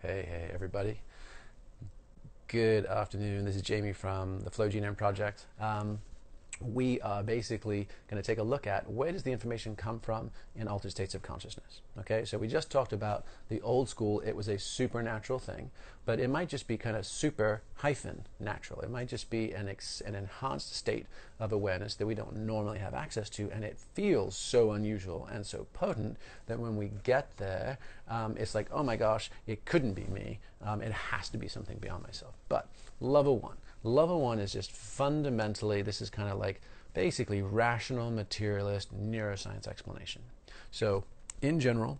Hey, hey, everybody. Good afternoon. This is Jamie from the Flow Genome Project. Um, we are basically going to take a look at where does the information come from in altered states of consciousness. Okay, so we just talked about the old school, it was a supernatural thing, but it might just be kind of super hyphen natural. It might just be an, ex- an enhanced state of awareness that we don't normally have access to, and it feels so unusual and so potent that when we get there, um, it's like, oh my gosh, it couldn't be me. Um, it has to be something beyond myself. But level one Level one is just fundamentally, this is kind of like basically rational materialist neuroscience explanation. So, in general,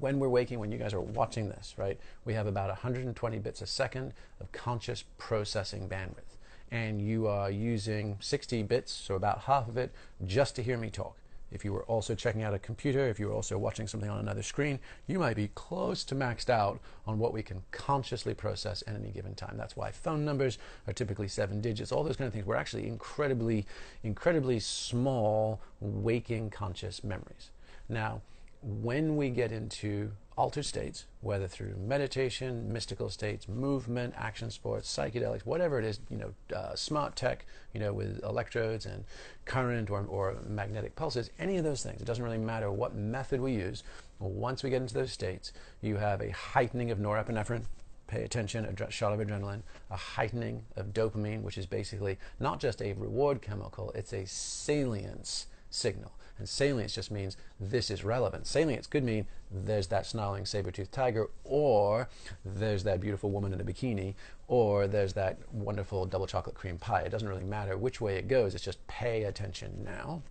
when we're waking, when you guys are watching this, right, we have about 120 bits a second of conscious processing bandwidth. And you are using 60 bits, so about half of it, just to hear me talk. If you were also checking out a computer, if you were also watching something on another screen, you might be close to maxed out on what we can consciously process at any given time. That's why phone numbers are typically seven digits, all those kind of things. We're actually incredibly, incredibly small waking conscious memories. Now, when we get into altered states, whether through meditation, mystical states, movement, action sports, psychedelics, whatever it is, you know, uh, smart tech, you know, with electrodes and current or, or magnetic pulses, any of those things. It doesn't really matter what method we use. Once we get into those states, you have a heightening of norepinephrine. Pay attention, a shot of adrenaline, a heightening of dopamine, which is basically not just a reward chemical, it's a salience signal. And salience just means this is relevant. Salience could mean there's that snarling saber-toothed tiger, or there's that beautiful woman in a bikini, or there's that wonderful double chocolate cream pie. It doesn't really matter which way it goes, it's just pay attention now.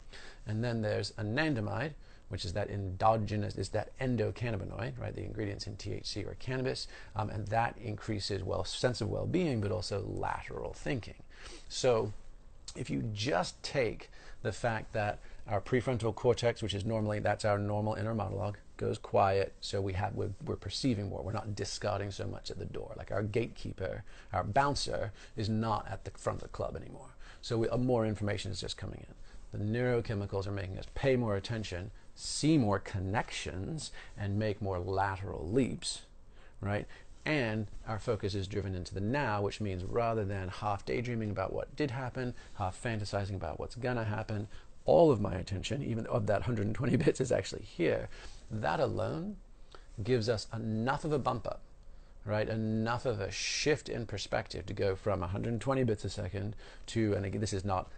And then there's anandamide, which is that endogenous, is that endocannabinoid, right? The ingredients in THC or cannabis, um, and that increases well sense of well-being, but also lateral thinking. So, if you just take the fact that our prefrontal cortex, which is normally that's our normal inner monologue, goes quiet, so we have we're, we're, perceiving more. We're not discarding so much at the door. Like our gatekeeper, our bouncer, is not at the front of the club anymore. So we, uh, more information is just coming in. The neurochemicals are making us pay more attention, see more connections, and make more lateral leaps, right? And our focus is driven into the now, which means rather than half daydreaming about what did happen, half fantasizing about what's gonna happen, all of my attention, even of that 120 bits, is actually here. That alone gives us enough of a bump up, right? Enough of a shift in perspective to go from 120 bits a second to, and again, this is not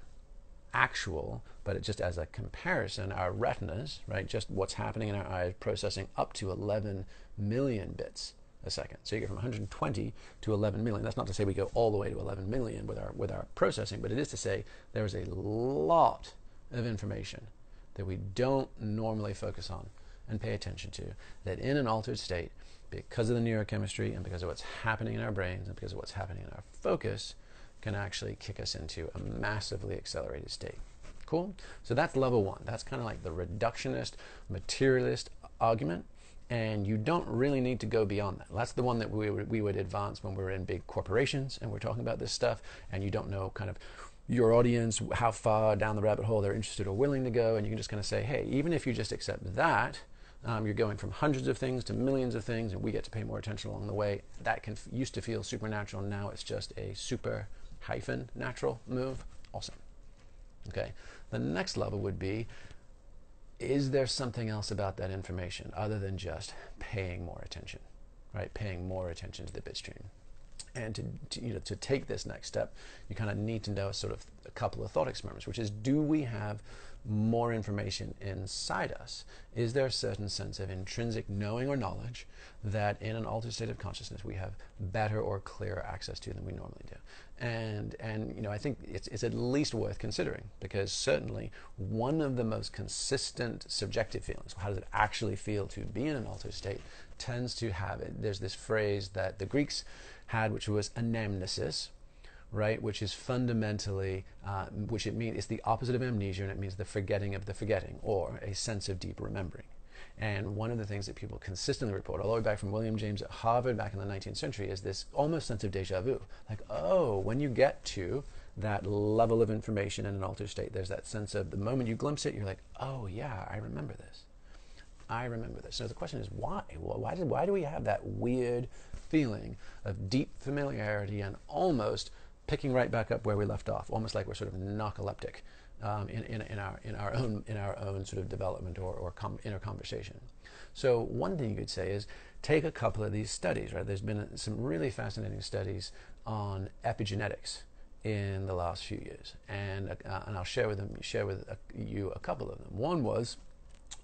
actual, but it just as a comparison, our retinas, right, just what's happening in our eyes, processing up to 11 million bits a second. So you go from 120 to 11 million. That's not to say we go all the way to 11 million with our with our processing, but it is to say there is a lot of information that we don't normally focus on and pay attention to, that in an altered state, because of the neurochemistry and because of what's happening in our brains and because of what's happening in our focus, can actually kick us into a massively accelerated state. Cool? So that's level one. That's kind of like the reductionist, materialist argument. And you don't really need to go beyond that. That's the one that we would, we would advance when we're in big corporations and we're talking about this stuff, and you don't know kind of your audience, how far down the rabbit hole they're interested or willing to go, and you can just kind of say, hey, even if you just accept that, um, you're going from hundreds of things to millions of things, and we get to pay more attention along the way. That can used to feel supernatural. Now it's just a super hyphen natural move. Awesome. Okay. The next level would be: Is there something else about that information other than just paying more attention? Right? Paying more attention to the bit stream and to, to, you know to take this next step, you kind of need to know sort of a couple of thought experiments, which is do we have more information inside us? Is there a certain sense of intrinsic knowing or knowledge that in an altered state of consciousness we have better or clearer access to than we normally do? And and you know I think it's it's at least worth considering because certainly one of the most consistent subjective feelings, how does it actually feel to be in an altered state, tends to have it. There's this phrase that the Greeks had, which was anamnesis, right? Which is fundamentally, uh, which it means it's the opposite of amnesia, and it means the forgetting of the forgetting, or a sense of deep remembering. And one of the things that people consistently report, all the way back from William James at Harvard back in the 19th century, is this almost sense of deja vu. Like, oh, when you get to that level of information in an altered state, there's that sense of the moment you glimpse it, you're like, oh, yeah, I remember this. I remember this. So the question is why? Why, did, why do we have that weird feeling of deep familiarity and almost picking right back up where we left off, almost like we're sort of narcoleptic um, in, in, in, our, in, our own, in our own sort of development or, or com- inner conversation. So one thing you could say is take a couple of these studies, right? There's been some really fascinating studies on epigenetics in the last few years, and uh, and I'll share with them share with uh, you a couple of them. One was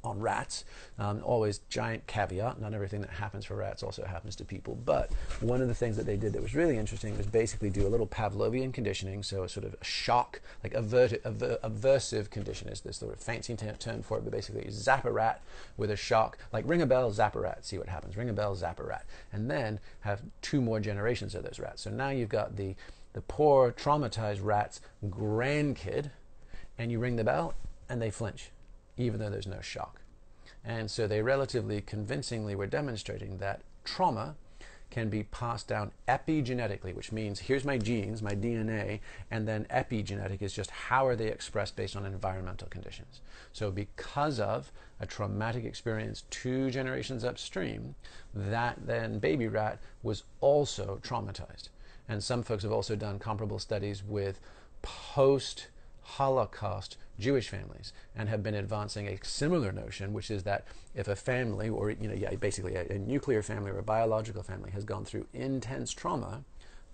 on rats. Um, always giant caveat, not everything that happens for rats also happens to people. But one of the things that they did that was really interesting was basically do a little Pavlovian conditioning, so a sort of a shock, like aver, aversive condition is this sort of fancy term for it, but basically zap a rat with a shock, like ring a bell, zap a rat, see what happens. Ring a bell, zap a rat. And then have two more generations of those rats. So now you've got the, the poor traumatized rat's grandkid, and you ring the bell, and they flinch even though there's no shock. And so they relatively convincingly were demonstrating that trauma can be passed down epigenetically, which means here's my genes, my DNA, and then epigenetic is just how are they expressed based on environmental conditions. So because of a traumatic experience two generations upstream, that then baby rat was also traumatized. And some folks have also done comparable studies with post Holocaust Jewish families and have been advancing a similar notion, which is that if a family, or you know, yeah, basically a, a nuclear family or a biological family, has gone through intense trauma,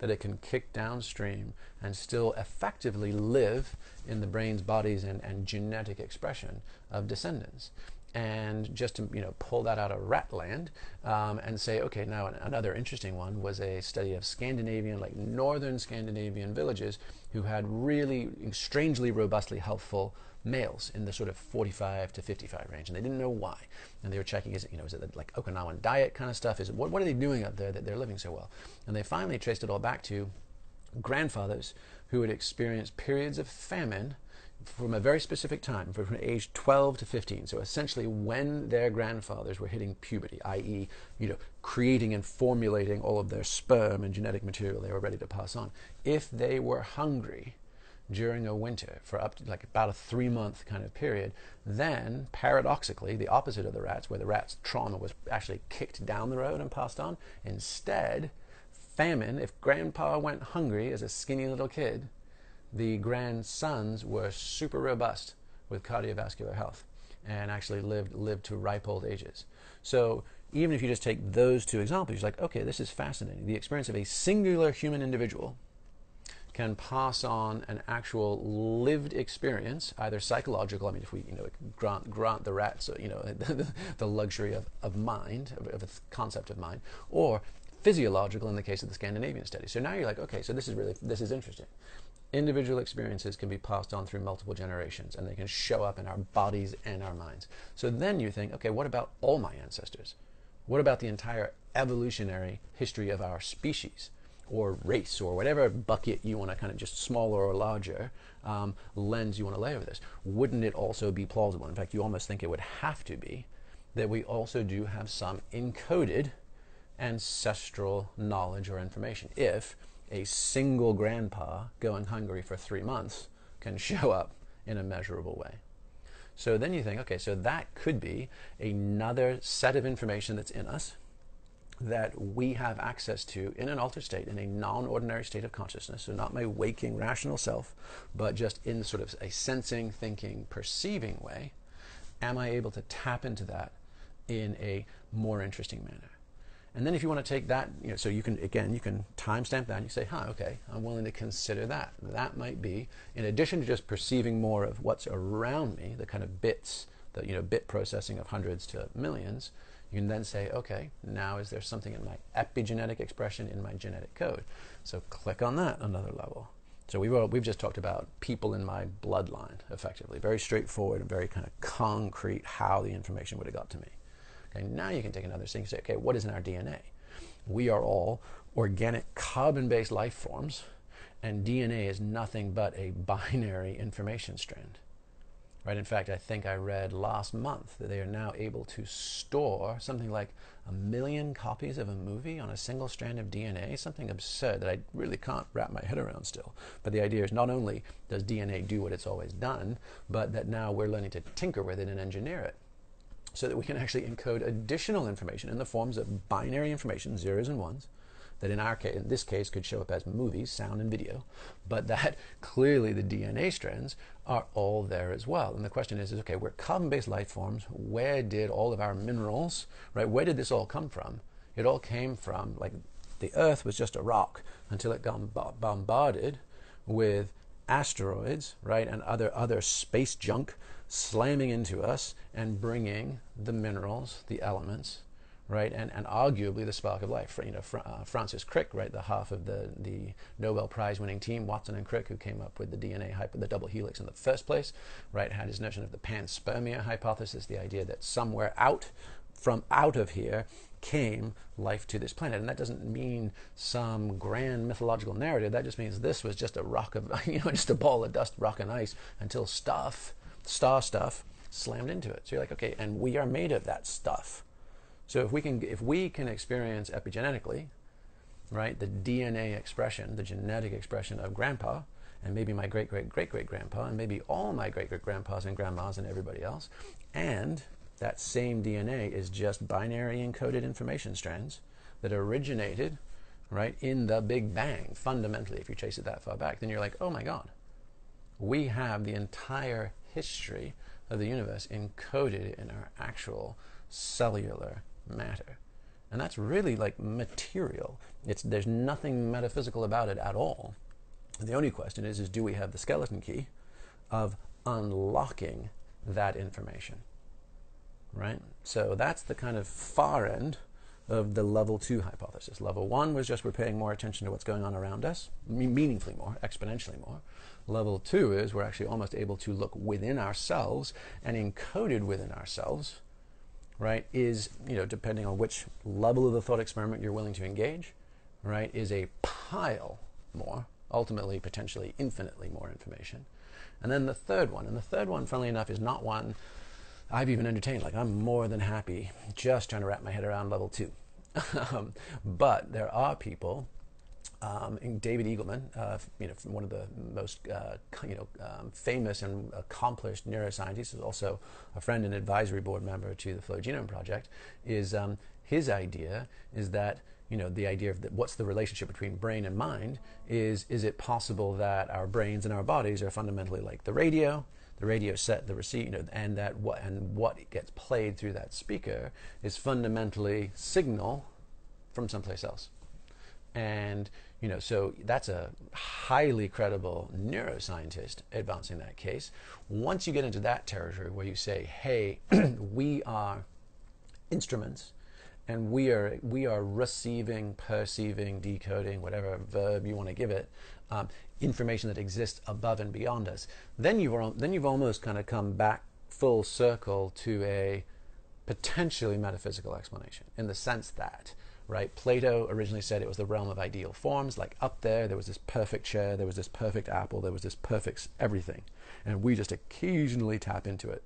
that it can kick downstream and still effectively live in the brains, bodies, and, and genetic expression of descendants. And just to you know pull that out of rat land um, and say okay now another interesting one was a study of Scandinavian like northern Scandinavian villages who had really strangely robustly healthful males in the sort of 45 to 55 range and they didn't know why. And they were checking is it you know is it like Okinawan diet kind of stuff? Is it what, what are they doing up there that they're living so well? And they finally traced it all back to grandfathers who had experienced periods of famine from a very specific time, from age 12 to 15. So essentially, when their grandfathers were hitting puberty, i.e., you know, creating and formulating all of their sperm and genetic material they were ready to pass on, if they were hungry during a winter for up to like about a three month kind of period, then paradoxically, the opposite of the rats, where the rats' trauma was actually kicked down the road and passed on, instead, famine, if grandpa went hungry as a skinny little kid, the grandsons were super robust with cardiovascular health and actually lived lived to ripe old ages. So even if you just take those two examples, you're like, okay, this is fascinating. The experience of a singular human individual can pass on an actual lived experience, either psychological. I mean, if we you know grant grant the rats you know the, luxury of, of mind, of, of a concept of mind, or physiological in the case of the Scandinavian study. So now you're like, okay, so this is really this is interesting individual experiences can be passed on through multiple generations and they can show up in our bodies and our minds. So then you think, okay, what about all my ancestors? What about the entire evolutionary history of our species or race or whatever bucket you want to kind of just smaller or larger um, lens you want to lay over this? Wouldn't it also be plausible? In fact, you almost think it would have to be that we also do have some encoded ancestral knowledge or information if a single grandpa going hungry for three months can show up in a measurable way. So then you think, okay, so that could be another set of information that's in us that we have access to in an altered state, in a non ordinary state of consciousness. So, not my waking, rational self, but just in sort of a sensing, thinking, perceiving way. Am I able to tap into that in a more interesting manner? And then if you want to take that, you know, so you can, again, you can timestamp that and you say, huh, okay, I'm willing to consider that. That might be, in addition to just perceiving more of what's around me, the kind of bits, the, you know, bit processing of hundreds to millions, you can then say, okay, now is there something in my epigenetic expression in my genetic code? So click on that another level. So we've, we've just talked about people in my bloodline, effectively. Very straightforward and very kind of concrete how the information would have got to me. Okay, now you can take another thing and say, okay, what is in our DNA? We are all organic carbon-based life forms, and DNA is nothing but a binary information strand. Right? In fact, I think I read last month that they are now able to store something like a million copies of a movie on a single strand of DNA, something absurd that I really can't wrap my head around still. But the idea is not only does DNA do what it's always done, but that now we're learning to tinker with it and engineer it. So that we can actually encode additional information in the forms of binary information, zeros and ones, that in our case, in this case, could show up as movies, sound and video, but that clearly the DNA strands are all there as well. And the question is, is okay, we're carbon-based life forms. Where did all of our minerals, right? Where did this all come from? It all came from like the Earth was just a rock until it got bombarded with asteroids, right, and other other space junk slamming into us and bringing the minerals, the elements, right, and, and arguably the spark of life. You know, Fra- uh, Francis Crick, right, the half of the, the Nobel Prize winning team, Watson and Crick, who came up with the DNA the double helix in the first place, right, had his notion of the panspermia hypothesis, the idea that somewhere out from out of here came life to this planet. And that doesn't mean some grand mythological narrative. That just means this was just a rock of, you know, just a ball of dust, rock and ice until stuff, star stuff, slammed into it. So you're like, okay, and we are made of that stuff. So if we can, if we can experience epigenetically, right, the DNA expression, the genetic expression of grandpa, and maybe my great great great great grandpa, and maybe all my great great grandpas and grandmas and everybody else, and that same DNA is just binary encoded information strands that originated right in the Big Bang. Fundamentally, if you chase it that far back, then you're like, oh my God, we have the entire history of the universe encoded in our actual cellular matter. And that's really like material. It's, there's nothing metaphysical about it at all. The only question is, is do we have the skeleton key of unlocking that information? right? So that's the kind of far end of the level two hypothesis. Level one was just we're paying more attention to what's going on around us, meaningfully more, exponentially more. Level two is we're actually almost able to look within ourselves and encoded within ourselves, right, is, you know, depending on which level of the thought experiment you're willing to engage, right, is a pile more, ultimately, potentially infinitely more information. And then the third one, and the third one, funnily enough, is not one I've even entertained. Like I'm more than happy just trying to wrap my head around level two. um, but there are people, um, David Eagleman, uh, you know, one of the most uh, you know um, famous and accomplished neuroscientists, is also a friend and advisory board member to the Flow Genome Project. Is um, his idea is that you know the idea of the, what's the relationship between brain and mind is is it possible that our brains and our bodies are fundamentally like the radio the radio set, the receiver, you know, and that what and what gets played through that speaker is fundamentally signal from someplace else. And you know, so that's a highly credible neuroscientist advancing that case. Once you get into that territory where you say, "Hey, we are instruments." and we are we are receiving, perceiving, decoding, whatever verb you want to give it, um, information that exists above and beyond us. Then you've then you've almost kind of come back full circle to a potentially metaphysical explanation in the sense that right? Plato originally said it was the realm of ideal forms. Like up there there was this perfect chair there was this perfect apple there was this perfect everything. And we just occasionally tap into it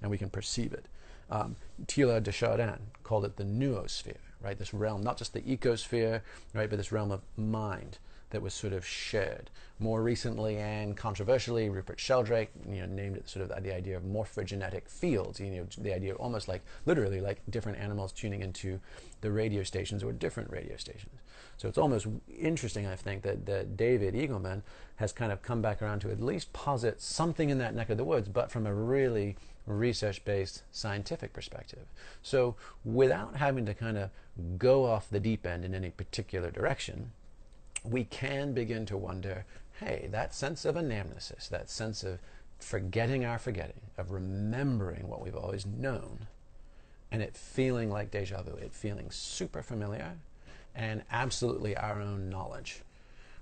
and we can perceive it. Um, de Chardin called it the noosphere right? This realm not just the ecosphere right but this realm of mind that was sort of shared. More recently and controversially, Rupert Sheldrake you know, named it sort of the idea of morphogenetic fields. You know, the idea of almost like literally like different animals tuning into the radio stations or different radio stations. So it's almost interesting, I think, that, that David Eagleman has kind of come back around to at least posit something in that neck of the woods, but from a really research based scientific perspective. So without having to kind of go off the deep end in any particular direction, we can begin to wonder hey, that sense of anamnesis, that sense of forgetting our forgetting, of remembering what we've always known, and it feeling like deja vu, it feeling super familiar and absolutely our own knowledge,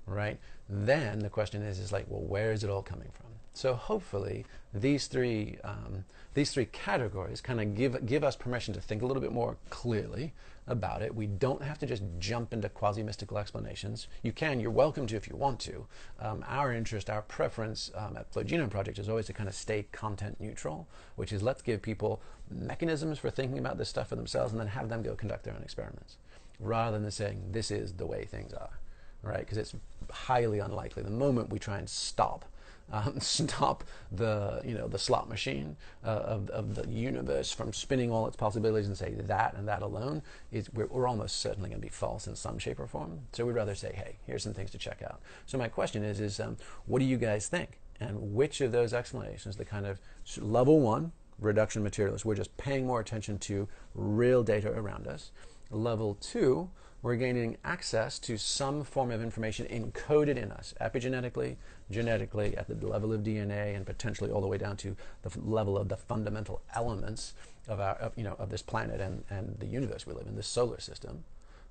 right? Then the question is, is like, well, where is it all coming from? So hopefully these three um, these three categories kind of give give us permission to think a little bit more clearly about it. We don't have to just jump into quasi mystical explanations. You can, you're welcome to if you want to. Um, our interest, our preference um, at Flow Genome Project is always to kind of stay content neutral, which is let's give people mechanisms for thinking about this stuff for themselves and then have them go conduct their own experiments rather than saying this is the way things are, right? Because it's highly unlikely. The moment we try and stop um, stop the you know the slot machine uh, of, of the universe from spinning all its possibilities and say that and that alone is we're, we're almost certainly going to be false in some shape or form. So we'd rather say, hey, here's some things to check out. So my question is, is um, what do you guys think? And which of those explanations, the kind of level one reduction materialist, we're just paying more attention to real data around us. Level two, we're gaining access to some form of information encoded in us, epigenetically, genetically, at the level of DNA, and potentially all the way down to the level of the fundamental elements of our, of, you know, of this planet and, and the universe we live in, this solar system.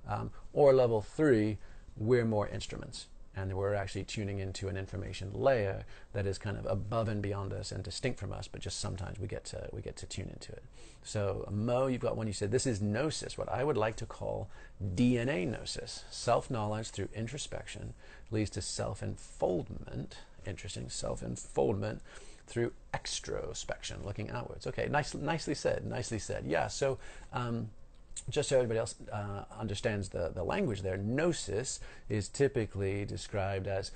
Um, or level three, we're more instruments and we're actually tuning into an information layer that is kind of above and beyond us and distinct from us, but just sometimes we get to we get to tune into it. So Mo, you've got one. You said this is gnosis, what I would like to call DNA gnosis. Self-knowledge through introspection leads to self-enfoldment. Interesting, self-enfoldment through extrospection, looking outwards. Okay, nice, nicely said. Nicely said. Yeah. So. Um, just so everybody else uh, understands the, the language there, gnosis is typically described as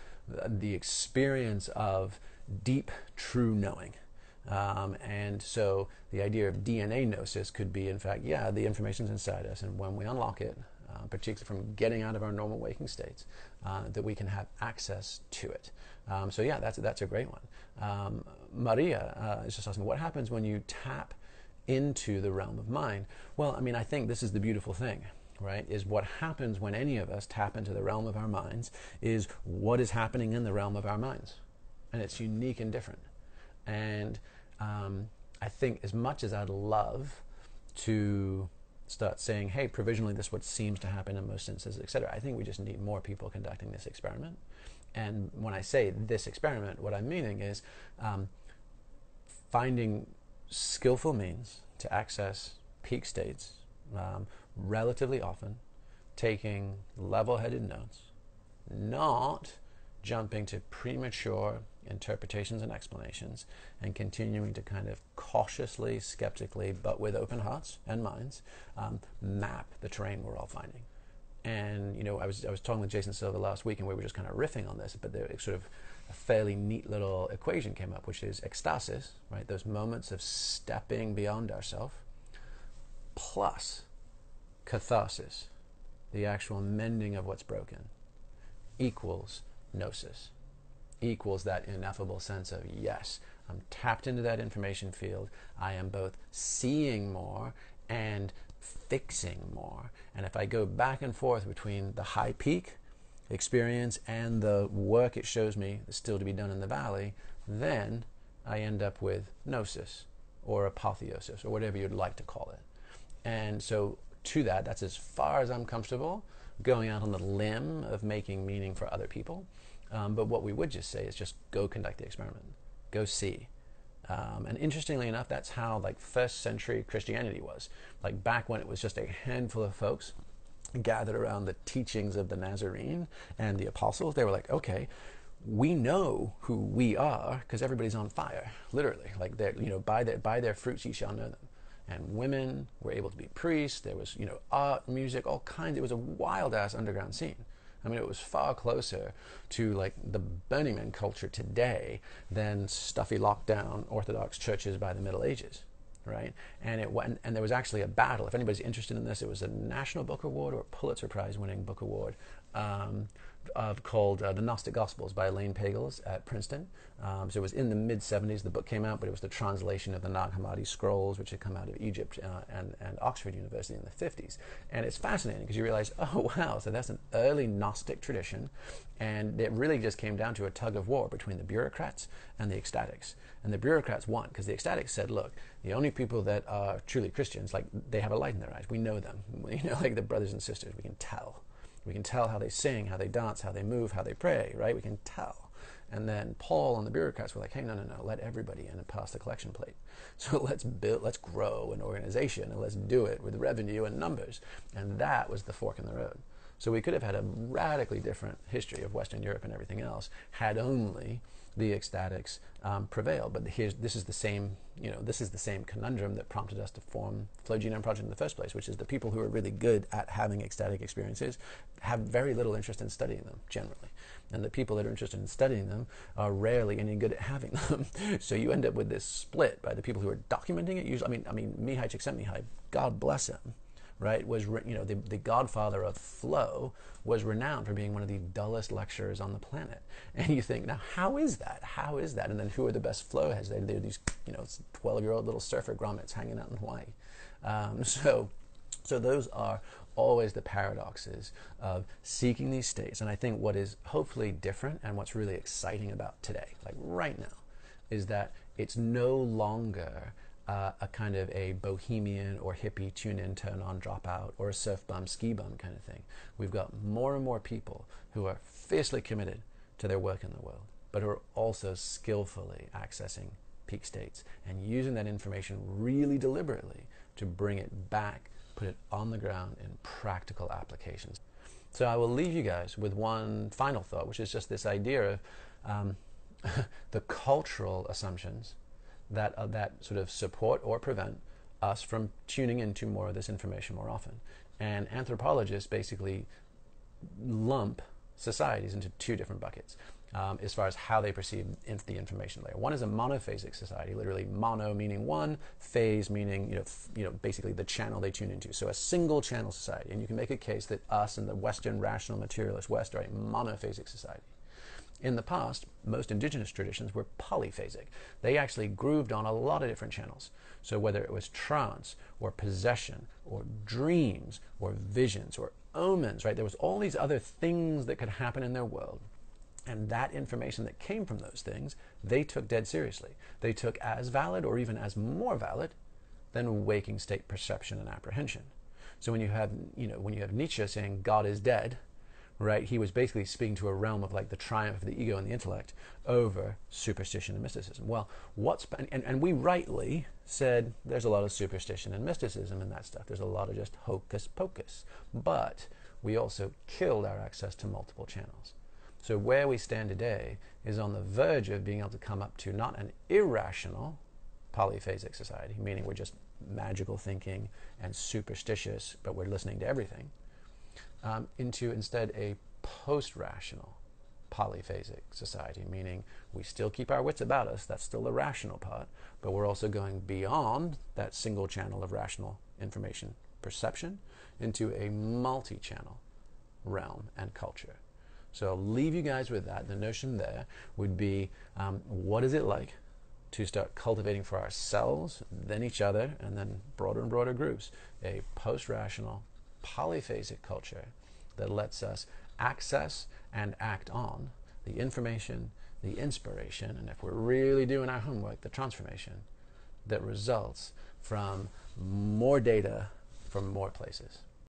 the experience of deep, true knowing. Um, and so the idea of DNA gnosis could be, in fact, yeah, the information's inside us, and when we unlock it, uh, particularly from getting out of our normal waking states, uh, that we can have access to it. Um, so yeah, that's that's a great one. Um, Maria uh, is just asking, what happens when you tap into the realm of mind. Well, I mean, I think this is the beautiful thing, right? Is what happens when any of us tap into the realm of our minds is what is happening in the realm of our minds. And it's unique and different. And um, I think as much as I'd love to start saying, hey, provisionally this is what seems to happen in most instances, etc., I think we just need more people conducting this experiment. And when I say this experiment, what I'm meaning is um, finding skillful means to access peak states um, relatively often, taking level headed notes, not jumping to premature interpretations and explanations, and continuing to kind of cautiously, skeptically, but with open hearts and minds, um, map the terrain we're all finding. And you know, I was I was talking with Jason Silva last week, and we were just kind of riffing on this, but the sort of a fairly neat little equation came up, which is ecstasis, right? Those moments of stepping beyond ourselves, plus catharsis, the actual mending of what's broken, equals gnosis, equals that ineffable sense of yes, I'm tapped into that information field. I am both seeing more and fixing more. And if I go back and forth between the high peak experience and the work it shows me still to be done in the valley, then I end up with gnosis or apotheosis or whatever you'd like to call it. And so, to that, that's as far as I'm comfortable going out on the limb of making meaning for other people. Um, but what we would just say is just go conduct the experiment, go see. Um, and interestingly enough, that's how like first century Christianity was. Like back when it was just a handful of folks gathered around the teachings of the Nazarene and the apostles, they were like, okay, we know who we are because everybody's on fire, literally. Like they're, you know, by their by their fruits ye shall know them. And women were able to be priests. There was, you know, art, music, all kinds. It was a wild ass underground scene. I mean, it was far closer to like the Burning Man culture today than stuffy lockdown Orthodox churches by the Middle Ages right? And it went, and there was actually a battle. If anybody's interested in this, it was a National Book Award or a Pulitzer Prize winning book award um, of called uh, The Gnostic Gospels by Elaine Pagels at Princeton. Um, so it was in the mid 70s the book came out, but it was the translation of the Nag Hammadi scrolls, which had come out of Egypt uh, and, and Oxford University in the 50s. And it's fascinating because you realize, oh wow, so that's an early Gnostic tradition, and it really just came down to a tug of war between the bureaucrats and the ecstatics. And the bureaucrats won because the ecstatics said, look, the only people that are truly Christians, like they have a light in their eyes. We know them. You know, like the brothers and sisters, we can tell. We can tell how they sing, how they dance, how they move, how they pray, right? We can tell. And then Paul and the bureaucrats were like, hey, no, no, no, let everybody in and pass the collection plate. So let's build, let's grow an organization and let's do it with revenue and numbers. And that was the fork in the road. So we could have had a radically different history of Western Europe and everything else had only the ecstatics um, prevail. But here's this is the same you know this is the same conundrum that prompted us to form Flow Genome Project in the first place, which is the people who are really good at having ecstatic experiences have very little interest in studying them generally, and the people that are interested in studying them are rarely any good at having them. so you end up with this split by the people who are documenting it. Usually, I mean, I mean, Mihaly Csikszentmihalyi, God bless him right, was, you know, the, the godfather of flow was renowned for being one of the dullest lecturers on the planet. And you think, now, how is that? How is that? And then who are the best flow heads? They, they're these, you know, 12 year old little surfer grommets hanging out in Hawaii. Um, so, so those are always the paradoxes of seeking these states. And I think what is hopefully different and what's really exciting about today, like right now, is that it's no longer uh, a kind of a bohemian or hippie tune in, turn on, drop out, or a surf bum, ski bum kind of thing. We've got more and more people who are fiercely committed to their work in the world, but who are also skillfully accessing peak states and using that information really deliberately to bring it back, put it on the ground in practical applications. So I will leave you guys with one final thought, which is just this idea of um, the cultural assumptions that, uh, that sort of support or prevent us from tuning into more of this information more often. And anthropologists basically lump societies into two different buckets um, as far as how they perceive the information layer. One is a monophasic society, literally mono meaning one, phase meaning you know, f- you know basically the channel they tune into. So a single channel society, and you can make a case that us and the Western rational materialist West are a monophasic society. In the past, most indigenous traditions were polyphasic. They actually grooved on a lot of different channels. So whether it was trance or possession or dreams or visions or omens, right? There was all these other things that could happen in their world. And that information that came from those things, they took dead seriously. They took as valid or even as more valid than waking state perception and apprehension. So when you have, you know, when you have Nietzsche saying God is dead, right? He was basically speaking to a realm of like the triumph of the ego and the intellect over superstition and mysticism. Well, what's and, and we rightly said there's a lot of superstition and mysticism in that stuff. There's a lot of just hocus pocus, but we also killed our access to multiple channels. So where we stand today is on the verge of being able to come up to not an irrational polyphasic society, meaning we're just magical thinking and superstitious, but we're listening to everything um, into instead a post rational polyphasic society, meaning we still keep our wits about us, that's still the rational part, but we're also going beyond that single channel of rational information perception into a multi channel realm and culture. So I'll leave you guys with that. The notion there would be um, what is it like to start cultivating for ourselves, then each other, and then broader and broader groups a post rational polyphasic culture that lets us access and act on the information, the inspiration, and if we're really doing our homework, the transformation that results from more data from more places.